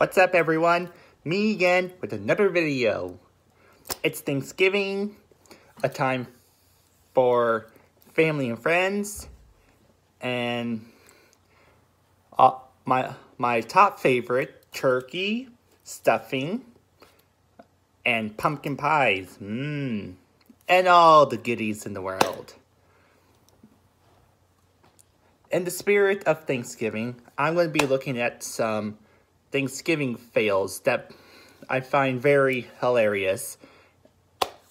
What's up everyone? Me again with another video. It's Thanksgiving, a time for family and friends, and uh, my, my top favorite, turkey, stuffing, and pumpkin pies. Mmm. And all the goodies in the world. In the spirit of Thanksgiving, I'm going to be looking at some Thanksgiving fails that I find very hilarious.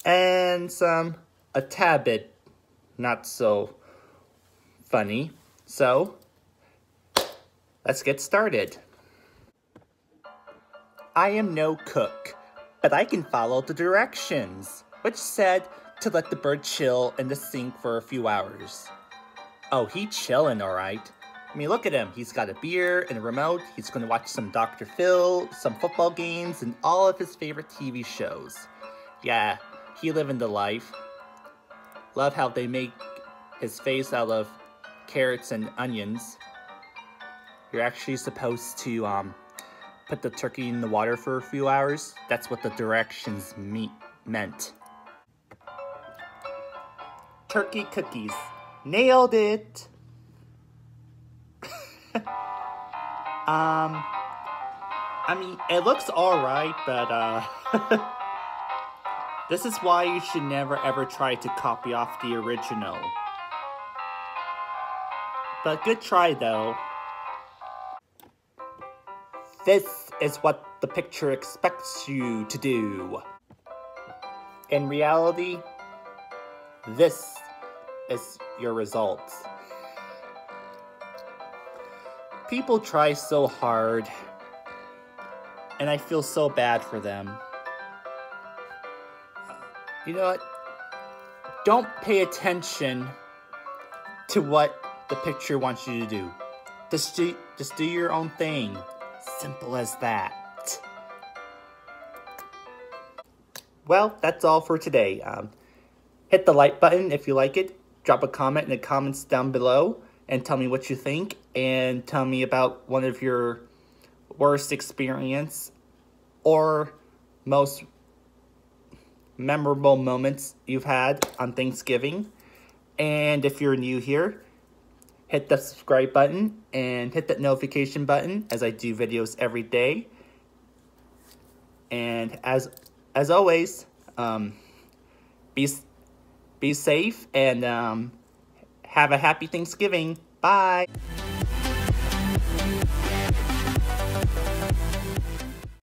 And some a tad bit not so funny. So, let's get started. I am no cook, but I can follow the directions, which said to let the bird chill in the sink for a few hours. Oh, he chillin' alright. I mean, look at him. He's got a beer and a remote. He's going to watch some Dr. Phil, some football games, and all of his favorite TV shows. Yeah, he living the life. Love how they make his face out of carrots and onions. You're actually supposed to um, put the turkey in the water for a few hours. That's what the directions me meant. Turkey cookies. Nailed it! I mean, it looks alright, but, uh, this is why you should never ever try to copy off the original. But good try, though. This is what the picture expects you to do. In reality, this is your results. People try so hard, and I feel so bad for them. You know what? Don't pay attention to what the picture wants you to do. Just do, just do your own thing. Simple as that. Well, that's all for today. Um, hit the like button if you like it drop a comment in the comments down below and tell me what you think and tell me about one of your worst experience or most memorable moments you've had on Thanksgiving. And if you're new here, hit the subscribe button and hit that notification button as I do videos every day. And as as always, um, be be safe and um, have a happy Thanksgiving. Bye.